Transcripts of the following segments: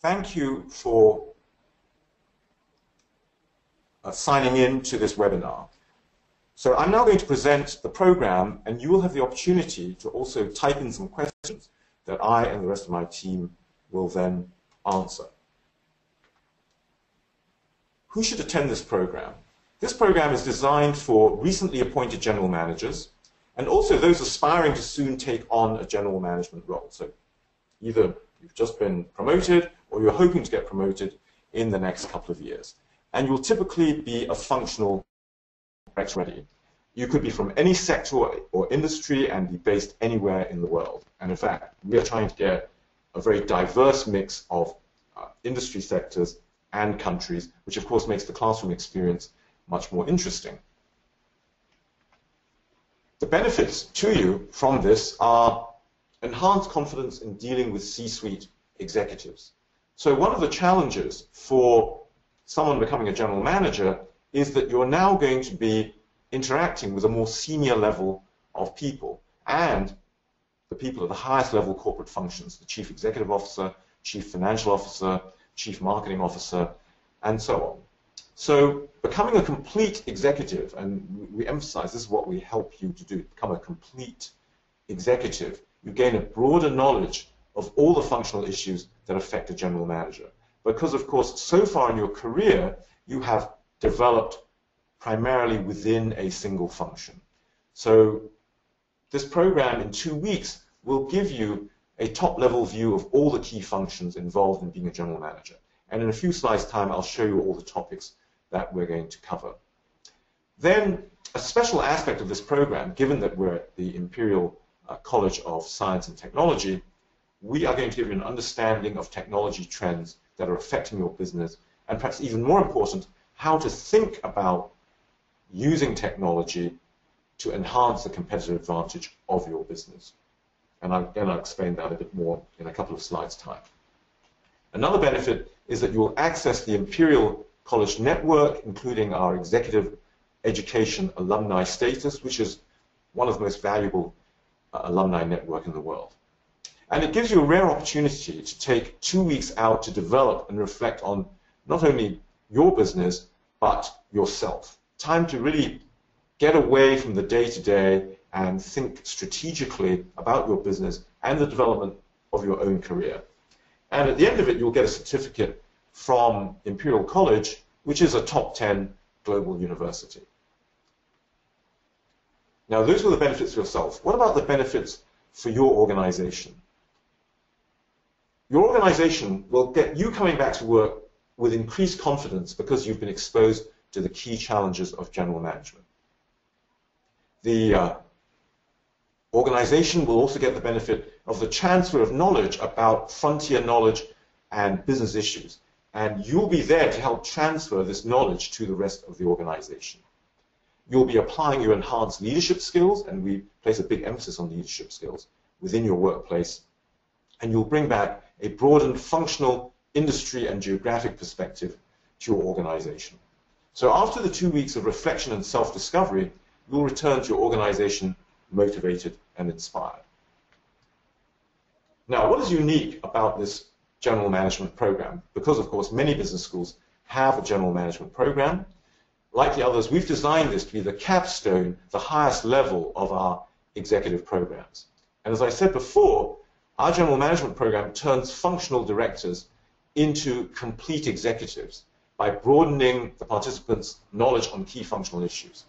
thank you for uh, signing in to this webinar. So I'm now going to present the program, and you will have the opportunity to also type in some questions that I and the rest of my team will then answer. Who should attend this program? This program is designed for recently appointed general managers and also those aspiring to soon take on a general management role. So either you've just been promoted or you're hoping to get promoted in the next couple of years. And you'll typically be a functional ready. You could be from any sector or industry and be based anywhere in the world. And in fact, we are trying to get a very diverse mix of uh, industry sectors and countries, which of course makes the classroom experience much more interesting. The benefits to you from this are enhanced confidence in dealing with C-suite executives. So one of the challenges for someone becoming a general manager is that you're now going to be interacting with a more senior level of people and the people at the highest level corporate functions, the chief executive officer, chief financial officer, chief marketing officer, and so on. So becoming a complete executive, and we emphasize this is what we help you to do, become a complete executive, you gain a broader knowledge of all the functional issues that affect a general manager. Because, of course, so far in your career, you have developed primarily within a single function. So this program in two weeks will give you a top-level view of all the key functions involved in being a general manager. And in a few slides' time, I'll show you all the topics that we're going to cover. Then, a special aspect of this program, given that we're at the Imperial uh, College of Science and Technology, we are going to give you an understanding of technology trends that are affecting your business, and perhaps even more important, how to think about using technology to enhance the competitive advantage of your business. And again, I'll explain that a bit more in a couple of slides' time. Another benefit is that you will access the Imperial College network, including our executive education alumni status, which is one of the most valuable uh, alumni network in the world. And it gives you a rare opportunity to take two weeks out to develop and reflect on not only your business, but yourself. Time to really get away from the day-to-day and think strategically about your business and the development of your own career. And at the end of it, you'll get a certificate from Imperial College, which is a top 10 global university. Now, those were the benefits for yourself. What about the benefits for your organization? Your organization will get you coming back to work with increased confidence because you've been exposed to the key challenges of general management. The uh, organization will also get the benefit of the transfer of knowledge about frontier knowledge and business issues. And you'll be there to help transfer this knowledge to the rest of the organization. You'll be applying your enhanced leadership skills, and we place a big emphasis on leadership skills within your workplace. And you'll bring back a broadened functional industry and geographic perspective to your organization. So after the two weeks of reflection and self-discovery, you'll return to your organization motivated, and inspired. Now, what is unique about this general management program? Because, of course, many business schools have a general management program. Like the others, we've designed this to be the capstone, the highest level of our executive programs. And as I said before, our general management program turns functional directors into complete executives by broadening the participants' knowledge on key functional issues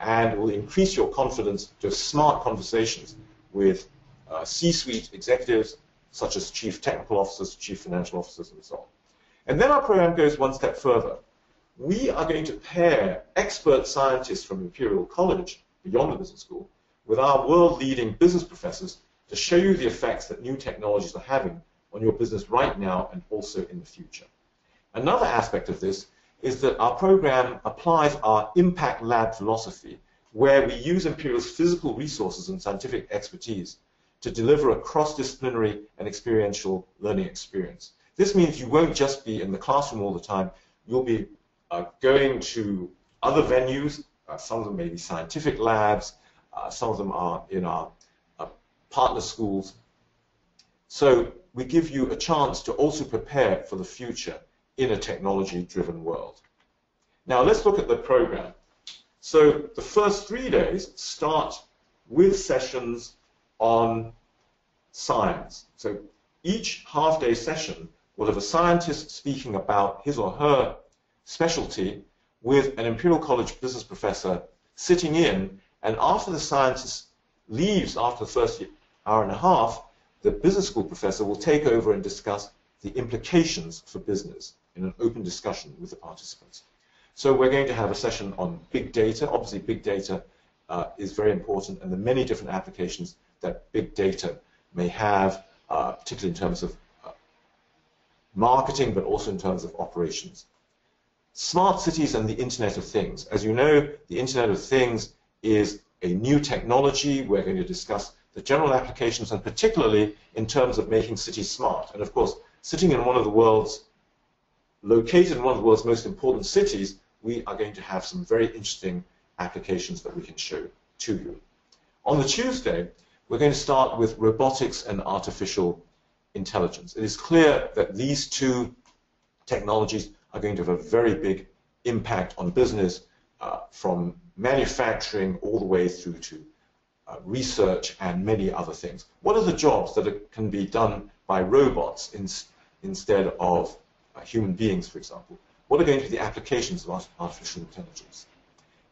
and will increase your confidence to have smart conversations with uh, C-suite executives, such as chief technical officers, chief financial officers, and so on. And then our program goes one step further. We are going to pair expert scientists from Imperial College, beyond the business school, with our world-leading business professors to show you the effects that new technologies are having on your business right now and also in the future. Another aspect of this is that our program applies our impact lab philosophy, where we use Imperial's physical resources and scientific expertise to deliver a cross-disciplinary and experiential learning experience. This means you won't just be in the classroom all the time, you'll be uh, going to other venues, uh, some of them may be scientific labs, uh, some of them are in our partner schools. So we give you a chance to also prepare for the future in a technology-driven world. Now let's look at the program. So the first three days start with sessions on science. So each half-day session will have a scientist speaking about his or her specialty with an Imperial College business professor sitting in, and after the scientist leaves after the first hour and a half, the business school professor will take over and discuss the implications for business in an open discussion with the participants. So we're going to have a session on big data. Obviously, big data uh, is very important, and the many different applications that big data may have, uh, particularly in terms of uh, marketing, but also in terms of operations. Smart cities and the Internet of Things. As you know, the Internet of Things is a new technology. We're going to discuss the general applications and particularly in terms of making cities smart. And of course, sitting in one of the world's, located in one of the world's most important cities, we are going to have some very interesting applications that we can show to you. On the Tuesday, we're going to start with robotics and artificial intelligence. It is clear that these two technologies are going to have a very big impact on business uh, from manufacturing all the way through to uh, research and many other things. What are the jobs that are, can be done by robots in, instead of uh, human beings, for example? What are going to be the applications of artificial intelligence?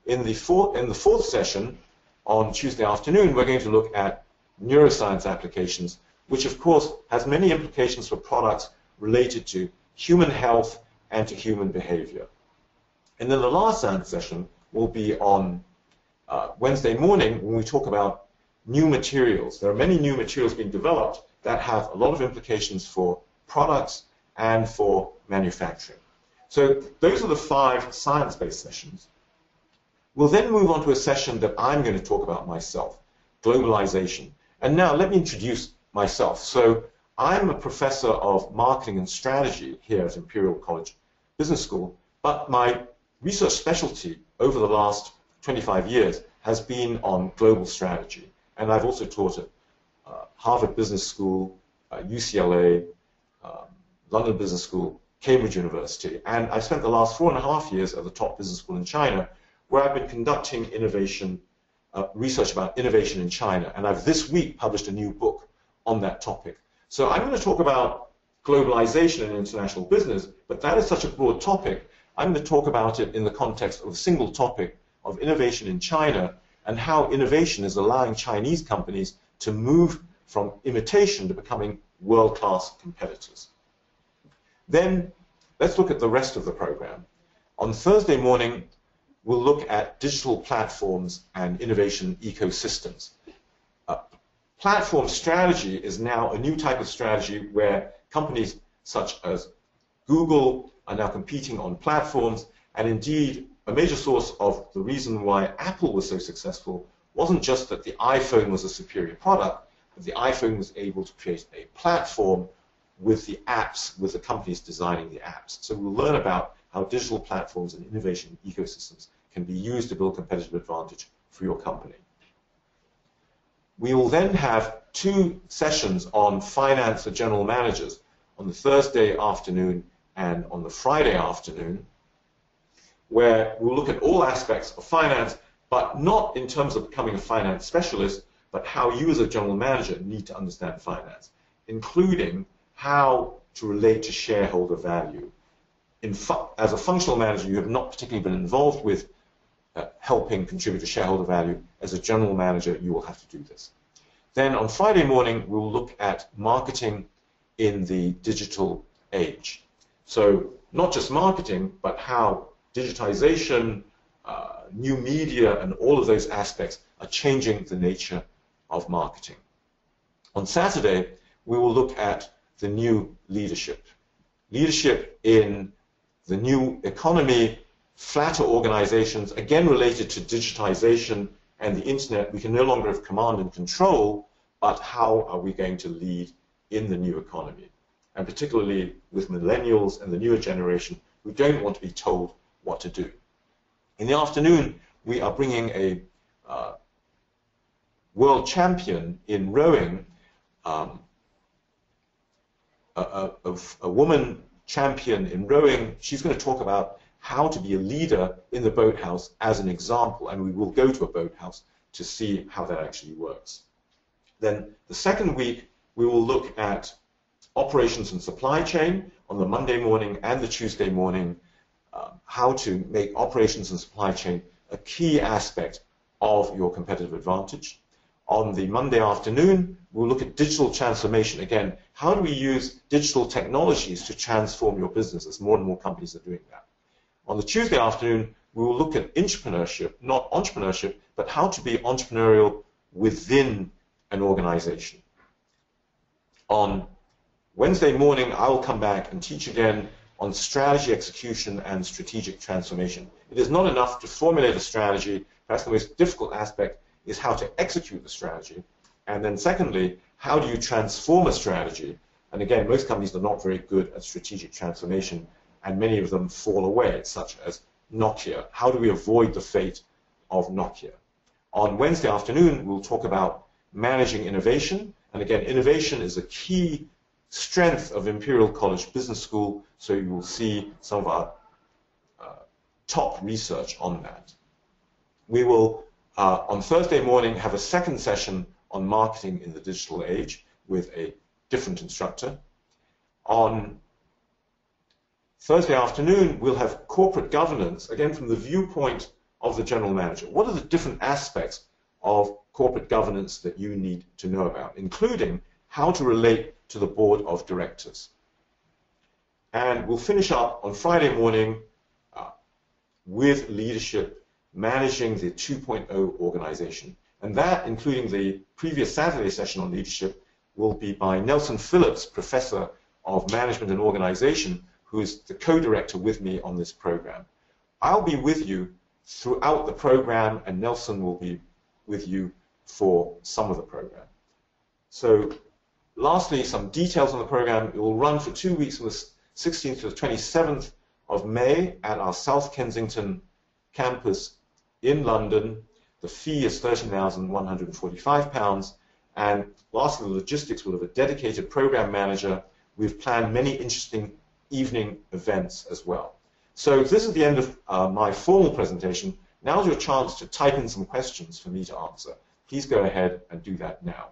In the, four, in the fourth session, on Tuesday afternoon, we're going to look at neuroscience applications, which of course has many implications for products related to human health and to human behavior. And then the last session will be on uh, Wednesday morning when we talk about new materials. There are many new materials being developed that have a lot of implications for products and for manufacturing. So those are the five science-based sessions. We'll then move on to a session that I'm going to talk about myself, globalization. And now let me introduce myself. So I'm a professor of marketing and strategy here at Imperial College Business School, but my research specialty over the last 25 years has been on global strategy. And I've also taught at uh, Harvard Business School, uh, UCLA, um, London Business School, Cambridge University. And I've spent the last four and a half years at the top business school in China, where I've been conducting innovation, uh, research about innovation in China. And I've this week published a new book on that topic. So I'm going to talk about globalization and international business, but that is such a broad topic. I'm going to talk about it in the context of a single topic of innovation in China and how innovation is allowing Chinese companies to move from imitation to becoming world-class competitors. Then let's look at the rest of the program. On Thursday morning, we'll look at digital platforms and innovation ecosystems. Uh, platform strategy is now a new type of strategy where companies such as Google are now competing on platforms, and indeed a major source of the reason why Apple was so successful wasn't just that the iPhone was a superior product, but the iPhone was able to create a platform with the apps, with the companies designing the apps. So we'll learn about how digital platforms and innovation ecosystems can be used to build competitive advantage for your company. We will then have two sessions on finance for general managers on the Thursday afternoon and on the Friday afternoon where we'll look at all aspects of finance, but not in terms of becoming a finance specialist, but how you as a general manager need to understand finance, including how to relate to shareholder value. as a functional manager, you have not particularly been involved with uh, helping contribute to shareholder value. As a general manager, you will have to do this. Then on Friday morning, we'll look at marketing in the digital age. So not just marketing, but how digitization, uh, new media, and all of those aspects are changing the nature of marketing. On Saturday, we will look at the new leadership. Leadership in the new economy, flatter organizations, again related to digitization and the internet. We can no longer have command and control, but how are we going to lead in the new economy? And particularly with millennials and the newer generation who don't want to be told what to do. In the afternoon, we are bringing a uh, world champion in rowing, um, a, a, a woman champion in rowing. She's going to talk about how to be a leader in the boathouse as an example, and we will go to a boathouse to see how that actually works. Then the second week, we will look at operations and supply chain on the Monday morning and the Tuesday morning, how to make operations and supply chain a key aspect of your competitive advantage. On the Monday afternoon, we'll look at digital transformation. Again, how do we use digital technologies to transform your business as more and more companies are doing that? On the Tuesday afternoon, we will look at entrepreneurship, not entrepreneurship, but how to be entrepreneurial within an organization. On Wednesday morning, I will come back and teach again on strategy execution and strategic transformation. It is not enough to formulate a strategy. Perhaps the most difficult aspect is how to execute the strategy. And then secondly, how do you transform a strategy? And again, most companies are not very good at strategic transformation, and many of them fall away, such as Nokia. How do we avoid the fate of Nokia? On Wednesday afternoon, we'll talk about managing innovation. And again, innovation is a key strength of Imperial College Business School, so you will see some of our uh, top research on that. We will, uh, on Thursday morning, have a second session on marketing in the digital age with a different instructor. On Thursday afternoon, we'll have corporate governance, again from the viewpoint of the general manager. What are the different aspects of corporate governance that you need to know about, including how to relate to the board of directors? And we'll finish up on Friday morning uh, with leadership managing the 2.0 organization. And that, including the previous Saturday session on leadership, will be by Nelson Phillips, Professor of Management and Organization, who is the co-director with me on this program. I'll be with you throughout the program, and Nelson will be with you for some of the program. So lastly, some details on the program. It will run for two weeks from the 16th to the 27th of May at our South Kensington campus in London. The fee is £13,145. And lastly, the logistics will have a dedicated program manager. We've planned many interesting evening events as well. So this is the end of uh, my formal presentation. Now's your chance to type in some questions for me to answer. Please go ahead and do that now.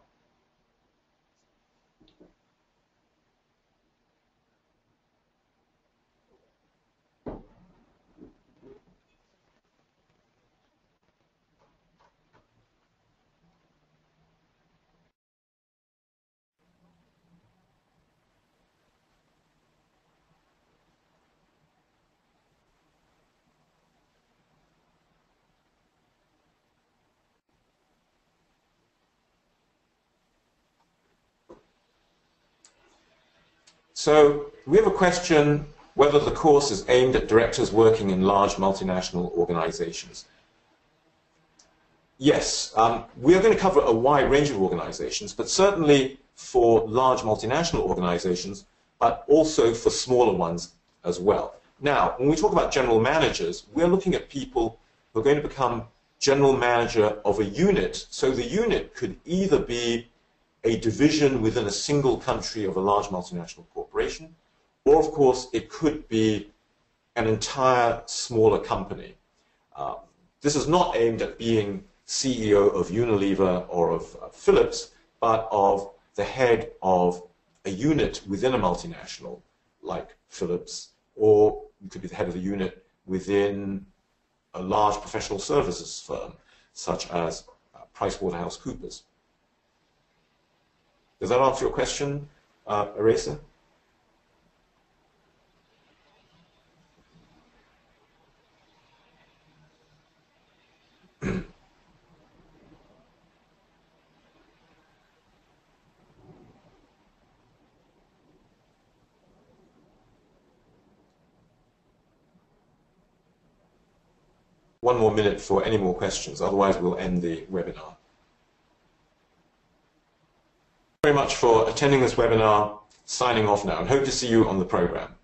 So we have a question whether the course is aimed at directors working in large multinational organizations. Yes, um, we are going to cover a wide range of organizations, but certainly for large multinational organizations, but also for smaller ones as well. Now, when we talk about general managers, we're looking at people who are going to become general manager of a unit. So the unit could either be a division within a single country of a large multinational corporation, or of course it could be an entire smaller company. Um, this is not aimed at being CEO of Unilever or of uh, Philips, but of the head of a unit within a multinational like Philips, or you could be the head of a unit within a large professional services firm such as uh, PricewaterhouseCoopers. Does that answer your question, uh, Eraser? One more minute for any more questions, otherwise we'll end the webinar very much for attending this webinar, signing off now, and hope to see you on the program.